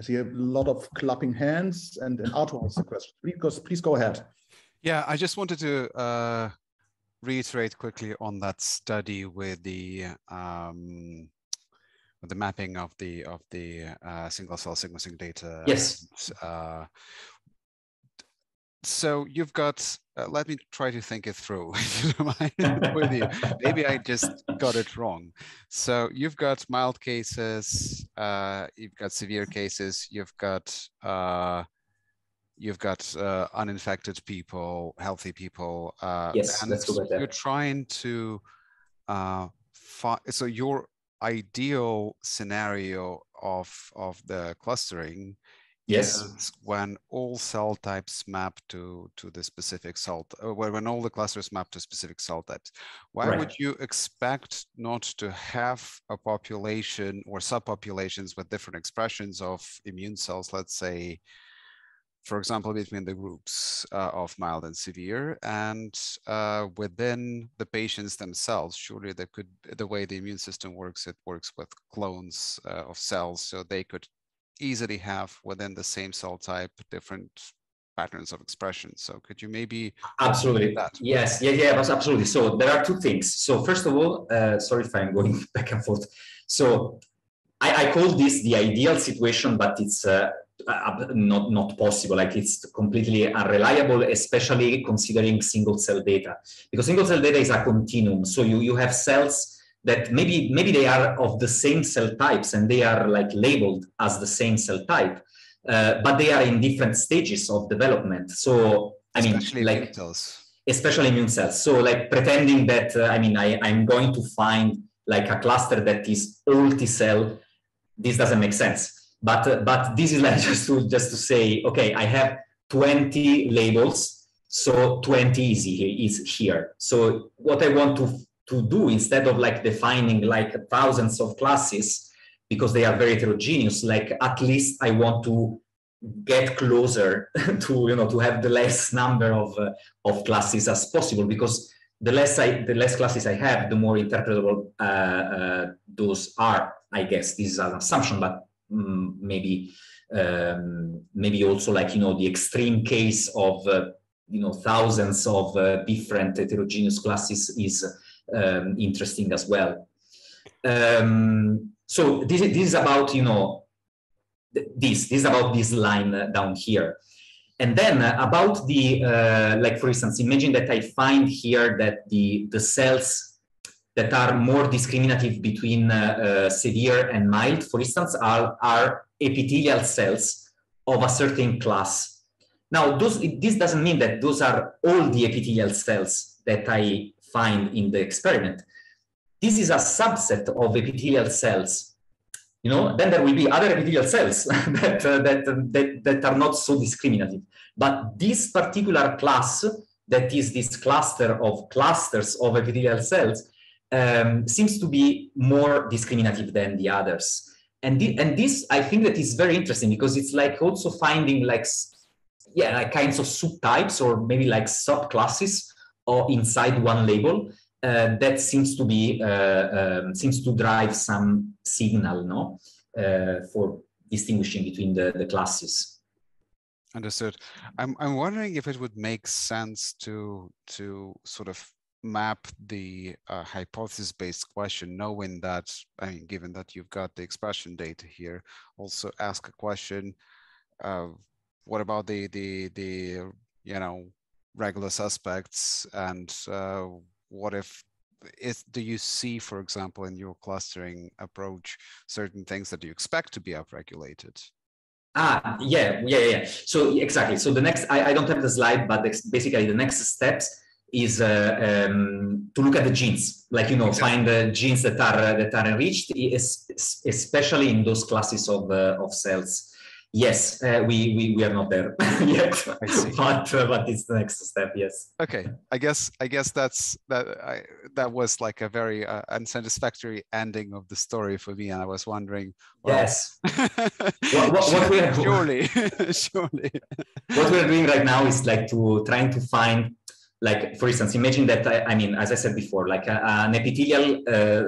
I see a lot of clapping hands, and, and Arthur has a question. Please, please go ahead. Yeah, I just wanted to uh, reiterate quickly on that study with the um, with the mapping of the of the uh, single cell sequencing data. Yes. And, uh, so you've got. Uh, let me try to think it through. with you. Maybe I just got it wrong. So you've got mild cases. Uh, you've got severe cases. You've got uh, you've got uh, uninfected people, healthy people. Uh, yes, and let's go You're trying to uh, so your ideal scenario of of the clustering yes is when all cell types map to to the specific cell uh, when all the clusters map to specific cell types why right. would you expect not to have a population or subpopulations with different expressions of immune cells let's say for example, between the groups uh, of mild and severe, and uh, within the patients themselves. Surely, there could the way the immune system works, it works with clones uh, of cells, so they could easily have within the same cell type different patterns of expression. So, could you maybe absolutely that? Yes, yeah, yeah, absolutely. So there are two things. So first of all, uh, sorry if I'm going back and forth. So I, I call this the ideal situation, but it's uh, uh, not not possible like it's completely unreliable especially considering single cell data because single cell data is a continuum so you you have cells that maybe maybe they are of the same cell types and they are like labeled as the same cell type uh, but they are in different stages of development so i mean especially like cells. especially immune cells so like pretending that uh, i mean I, i'm going to find like a cluster that is all t cell this doesn't make sense but uh, but this is like just to just to say, okay, I have 20 labels, so 20 is here. So what I want to to do instead of like defining like thousands of classes because they are very heterogeneous, like at least I want to get closer to you know to have the less number of uh, of classes as possible because the less I the less classes I have, the more interpretable uh, uh, those are. I guess this is an assumption, but Mm, maybe um, maybe also like you know the extreme case of uh, you know thousands of uh, different heterogeneous classes is um, interesting as well. Um, so this, this is about you know this this is about this line uh, down here. And then uh, about the, uh, like for instance, imagine that I find here that the, the cells that are more discriminative between uh, uh, severe and mild, for instance, are, are epithelial cells of a certain class. Now, those, this doesn't mean that those are all the epithelial cells that I find in the experiment. This is a subset of epithelial cells. You know, then there will be other epithelial cells that, uh, that, that, that are not so discriminative. But this particular class, that is this cluster of clusters of epithelial cells, um, seems to be more discriminative than the others. And, th and this, I think that is very interesting because it's like also finding like, yeah, like kinds of subtypes or maybe like subclasses or inside one label uh, that seems to be, uh, um, seems to drive some signal, no, uh, for distinguishing between the, the classes. Understood. I'm, I'm wondering if it would make sense to to sort of map the uh, hypothesis-based question, knowing that, I mean, given that you've got the expression data here, also ask a question, uh, what about the, the, the, you know, regular suspects and uh, what if is do you see for example in your clustering approach certain things that you expect to be upregulated ah yeah yeah yeah so exactly so the next i, I don't have the slide but basically the next steps is uh, um, to look at the genes, like you know, exactly. find the genes that are uh, that are enriched, especially in those classes of uh, of cells. Yes, uh, we, we we are not there yet, but uh, but it's the next step. Yes. Okay, I guess I guess that's that. I, that was like a very uh, unsatisfactory ending of the story for me, and I was wondering. Well, yes. what, what, what we are surely, surely. what we're doing right now is like to trying to find like for instance, imagine that I, I mean, as I said before, like a, an epithelial uh,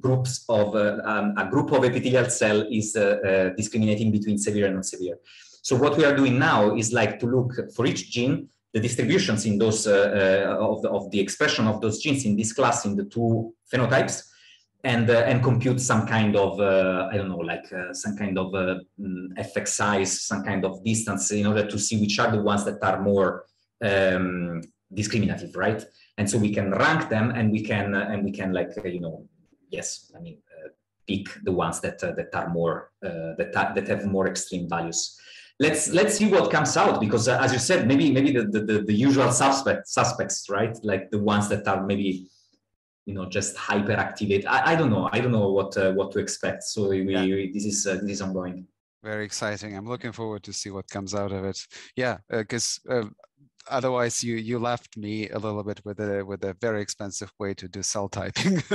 groups of uh, um, a group of epithelial cell is uh, uh, discriminating between severe and non-severe. So what we are doing now is like to look for each gene, the distributions in those uh, of the, of the expression of those genes in this class in the two phenotypes, and uh, and compute some kind of uh, I don't know like uh, some kind of effect size, some kind of distance in order to see which are the ones that are more um, discriminative, right? And so we can rank them, and we can uh, and we can like uh, you know, yes, I mean, uh, pick the ones that uh, that are more uh, that that have more extreme values. Let's let's see what comes out because as you said, maybe maybe the, the the usual suspect suspects, right? Like the ones that are maybe you know just hyperactivate. I, I don't know. I don't know what what to expect. So we, yeah. we this is this is ongoing very exciting i'm looking forward to see what comes out of it yeah because uh, uh, otherwise you you left me a little bit with a with a very expensive way to do cell typing.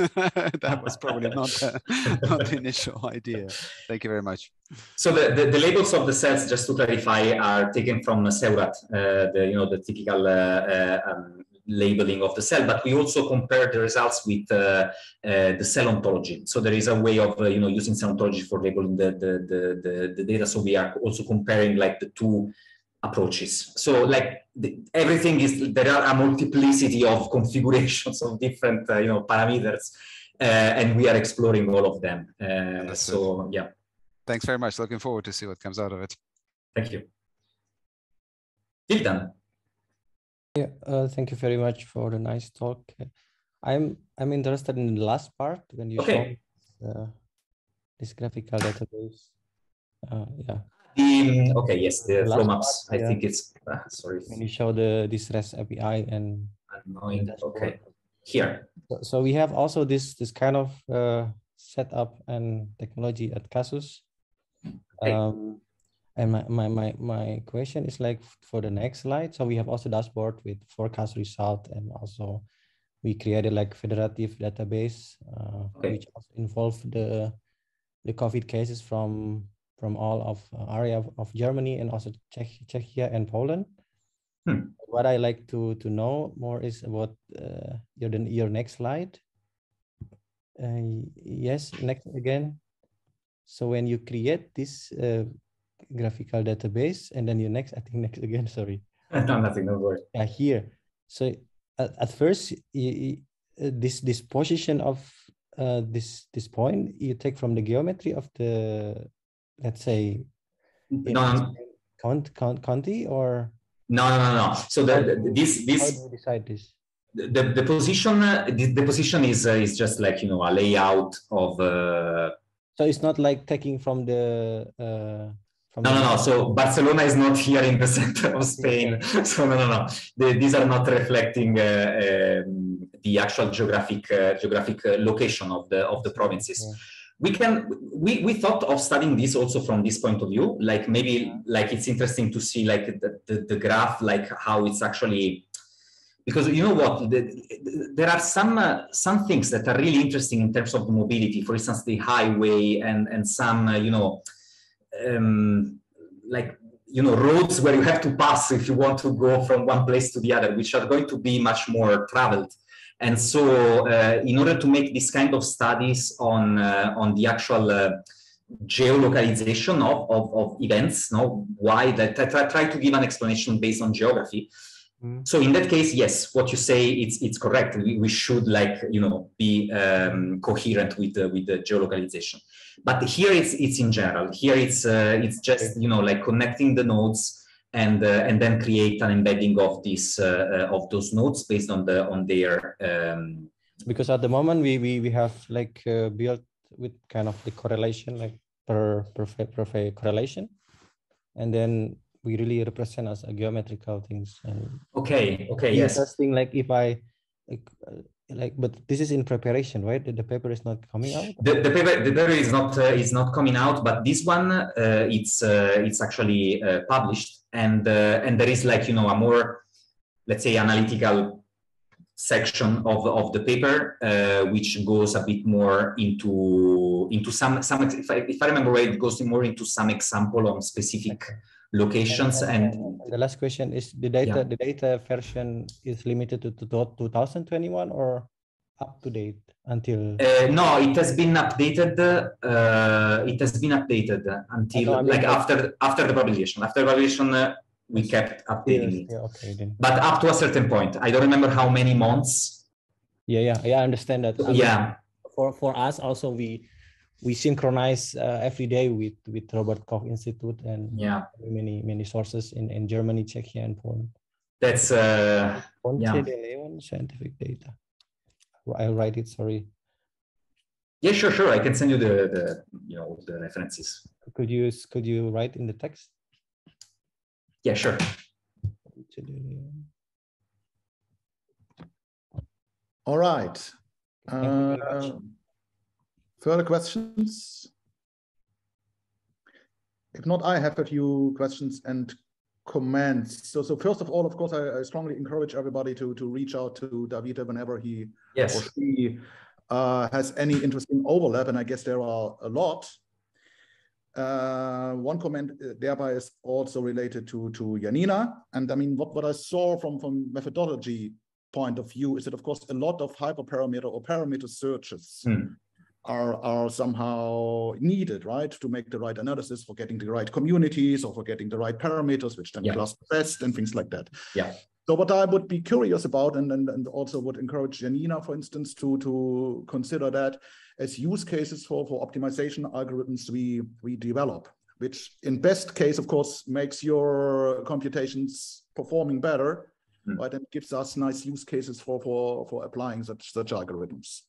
That was probably not the, not the initial idea. Thank you very much. So the, the, the, labels of the cells just to clarify are taken from seurat uh, the you know the typical uh, uh, um, labeling of the cell but we also compare the results with uh, uh, the cell ontology. So there is a way of uh, you know using cell ontology for labeling the, the the, the the data. So we are also comparing like the two approaches. So like the, everything is, there are a multiplicity of configurations of different, uh, you know, parameters, uh, and we are exploring all of them. Uh, so yeah. Thanks very much. Looking forward to see what comes out of it. Thank you. Tildan. Yeah, uh, thank you very much for the nice talk. I'm I'm interested in the last part when you okay. showed uh, this graphical database. Uh, yeah. The, okay, yes, the flow maps. Part, I yeah. think it's uh, sorry. When you show the this REST API and annoying. Okay, here. So, so, we have also this this kind of uh, setup and technology at Casus. Okay. Um, and my, my, my, my question is like for the next slide. So we have also dashboard with forecast result and also we created like federative database, uh, okay. which also involve the the COVID cases from from all of uh, area of, of, Germany and also Czech, Czechia and Poland. Hmm. What I like to to know more is about uh, your your next slide. Uh, yes, next again. So when you create this uh, graphical database, and then your next, I think next again. Sorry. no, nothing. No worry. Yeah, here. So at, at first, you, uh, this this position of uh, this this point you take from the geometry of the let's say no count count county or no no no no so the, the this this how do you decide this the, the position uh, the, the position is uh, is just like you know a layout of uh, so it's not like taking from the uh, from no, the no, no. So Barcelona is not here in the center of Spain. Okay. So no, no, no. The, these are not reflecting uh, um, the actual geographic uh, geographic uh, location of the of the provinces. Yeah we can we, we thought of studying this also from this point of view. Like maybe like it's interesting to see like the, the, the graph like how it's actually because you know what the, the, there are some uh, some things that are really interesting in terms of the mobility. For instance the highway and and some uh, you know um, like you know roads where you have to pass if you want to go from one place to the other which are going to be much more traveled and so, uh, in order to make this kind of studies on uh, on the actual uh, geolocalization of, of, of, events, no, why that try, try to give an explanation based on geography. Mm. So in that case, yes, what you say it's it's correct. We, we should like you know be um, coherent with the, with the geolocalization. But here it's it's in general. Here it's uh, it's just you know like connecting the nodes and uh, and then create an embedding of this uh, uh, of those nodes based on the on their um, because at the moment we we, we have like uh, built with kind of the correlation like per per, per correlation. And then we really represent as a geometrical things and okay okay yes. interesting like if i like, like but this is in preparation right? The, the paper is not coming out? The, the paper the paper is not uh, is not coming out but this one uh, it's uh, it's actually uh, published and uh, and there is like you know a more let's say analytical section of of the paper uh, which goes a bit more into into some some if I, if I remember right it goes more into some example on specific locations and, and, the last question is the data yeah. the data version is limited to, to 2021 or up to date until uh, no it has been updated uh, it has been updated until I mean, like after after the publication after publication uh, we kept updating it yeah, okay, then. but up to a certain point i don't remember how many months yeah yeah yeah i understand that I yeah mean, for for us also we we synchronize uh, every day with with Robert Koch Institute and yeah many many sources in in Germany, Czechia, and Poland. That's uh yeah. scientific data. I'll write it. Sorry. Yeah, sure, sure. I can send you the the you know the references. Could you could you write in the text? Yeah, sure. All right. Uh, Further questions? If not, I have a few questions and comments. So, so first of all, of course, I, I strongly encourage everybody to to reach out to Davide whenever he yes. or she uh, has any interesting overlap, and I guess there are a lot. Uh, one comment uh, thereby is also related to to Janina, and I mean what what I saw from from methodology point of view is that of course a lot of hyperparameter or parameter searches. Hmm are, are somehow needed, right, to make the right analysis for getting the right communities or for getting the right parameters, which then yeah. cluster best and things like that. Yeah. So what I would be curious about, and, and, and also would encourage Janina, for instance, to, to consider that as use cases for, for optimization algorithms we, we develop, which in best case, of course, makes your computations performing better, mm. right, and gives us nice use cases for, for, for applying such, such algorithms.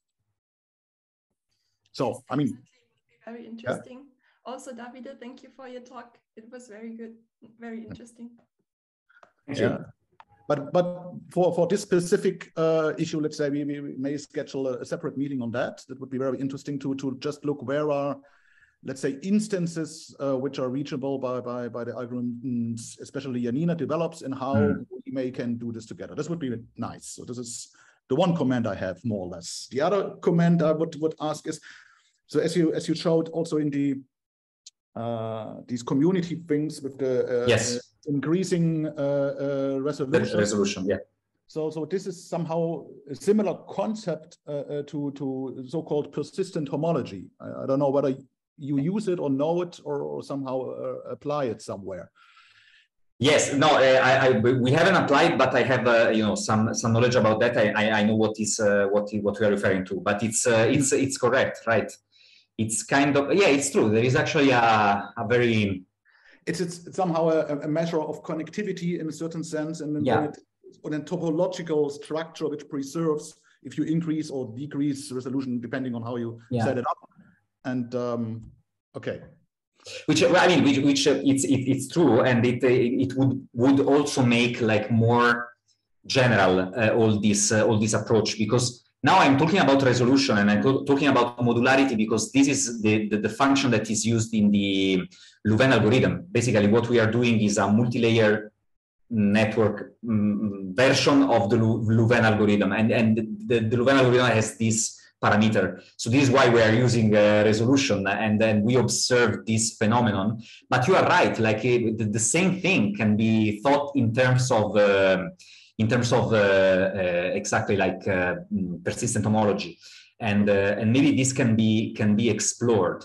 So, I mean, very interesting. Yeah. Also, Davide, thank you for your talk. It was very good, very interesting. Yeah. But, but for, for this specific uh, issue, let's say we, we may schedule a, a separate meeting on that. That would be very interesting to, to just look where are, let's say, instances uh, which are reachable by, by, by the algorithms, especially Janina develops, and how mm. we may can do this together. This would be nice. So this is the one comment I have more or less. The other comment I would, would ask is, so as you as you showed also in the uh, these community things with the uh, yes. increasing uh, uh resolution. Resolution, yeah. So, so this is somehow a similar concept uh, uh, to to so-called persistent homology. I, I, don't know whether you use it or know it or, or somehow apply it somewhere. Yes, no, I, I, we haven't applied, but I have uh, you know some some knowledge about that. I, I, know what is uh, what what we are referring to, but it's uh, it's it's correct, right? It's kind of yeah, it's true. There is actually a, a very it's it's somehow a, a measure of connectivity in a certain sense, and then yeah. it, on a topological structure which preserves if you increase or decrease resolution depending on how you yeah. set it up. And um, okay, which I mean, which, which uh, it's it, it's true, and it uh, it would would also make like more general uh, all this uh, all this approach because now I'm talking about resolution and I'm talking about modularity because this is the, the, the function that is used in the Louvain algorithm. Basically, what we are doing is a multi-layer network um, version of the Louvain algorithm, and and the, the Louvain algorithm has this parameter. So this is why we are using uh, resolution and then we observe this phenomenon. But you are right, like uh, the, same thing can be thought in terms of uh, in terms of uh, uh, exactly like uh, mm, persistent homology. And, and maybe this can be can be explored.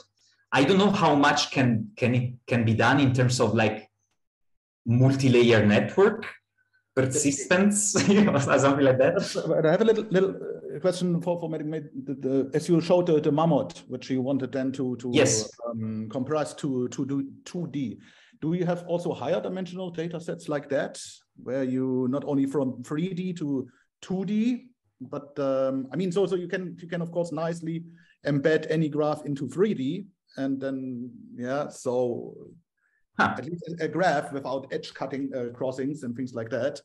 I don't know how much can can it can be done in terms of like multi-layer network persistence, you know, something like that. I have a little little question for for maybe, the, the, as you showed the, the mammoth, which you wanted then to to yes. um, compress to to do two D. Do you have also higher dimensional data sets like that, where you not only from 3D to 2D, but um, I mean, so so you can you can of course nicely embed any graph into 3D, and then yeah, so huh. at least a graph without edge cutting uh, crossings and things like that.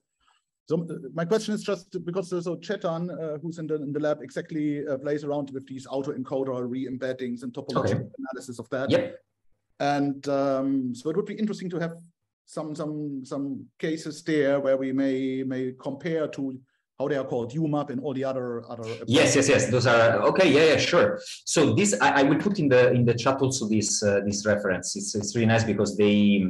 So uh, my question is just because so Chetan, uh, who's in the, in the lab, exactly uh, plays around with these autoencoder re-embeddings and topological okay. analysis of that. Yep. And um, so it would be interesting to have some some some cases there where we may may compare to how they are called UMAP and all the other other. Yes, yes, yes. Those are okay. Yeah, yeah, sure. So this I, I will put in the in the chat also this uh, this reference. It's it's really nice because they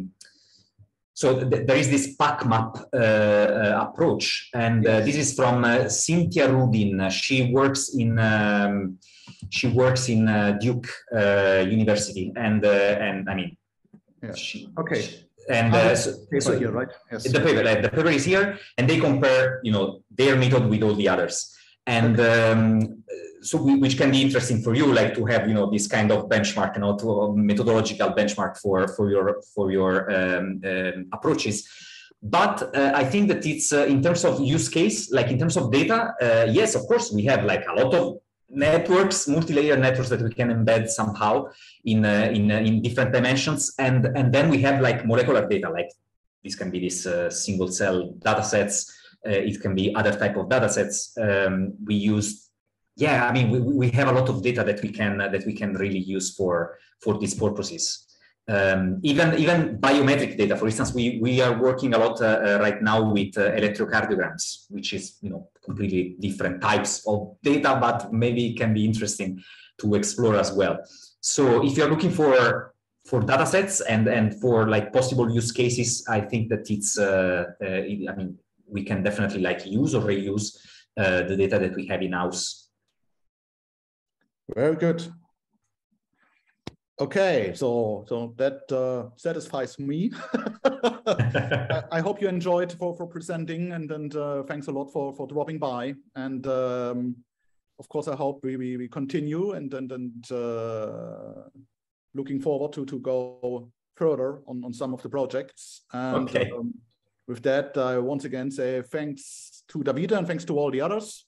so th there is this PaCMAP uh, uh, approach, and uh, this is from uh, Cynthia Rudin. She works in um, she works in uh, Duke uh, University, and and I mean, yeah. She, okay. She, and uh, so, paper so here, right? Yes. The paper, like, the paper is here, and they compare, you know, their method with all the others, and okay. um, so we, which can be interesting for you, like to have, you know, this kind of benchmark, you know, to a methodological benchmark for for your for your um, um, approaches. But uh, I think that it's uh, in terms of use case, like in terms of data, uh, yes, of course, we have like a lot of networks, multi-layer networks that we can embed somehow in uh, in uh, in different dimensions, and and then we have like molecular data, like this can be this uh, single cell data sets, it can be other type of data sets. Um, we use, yeah, I mean, we, we have a lot of data that we can uh, that we can really use for for these purposes. Um, even even biometric data. For instance, we we are working a lot uh, uh, right now with uh, electrocardiograms, which is you know completely different types of data, but maybe it can be interesting to explore as well. So if you're looking for for data sets and and for like possible use cases, I think that it's uh, uh, I mean we can definitely like use or reuse the data that we have in house. Very good. Okay, so so that uh, satisfies me. I hope you enjoyed for for presenting, and and uh, thanks a lot for for dropping by. And um, of course, I hope we we, we continue and and and uh, looking forward to to go further on on some of the projects. And, okay. Um, with that, I once again say thanks to Davide and thanks to all the others